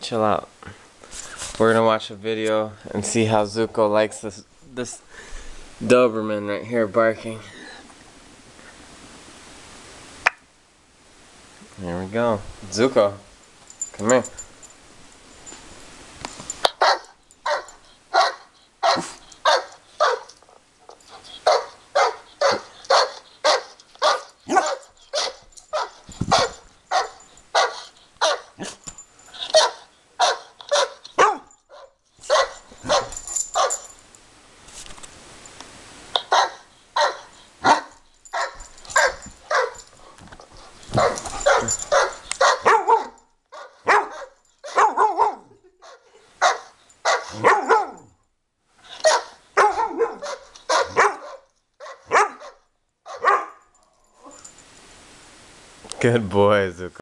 chill out. We're gonna watch a video and see how Zuko likes this this Doberman right here barking. Here we go. Zuko, come here. Good boy, Zuko.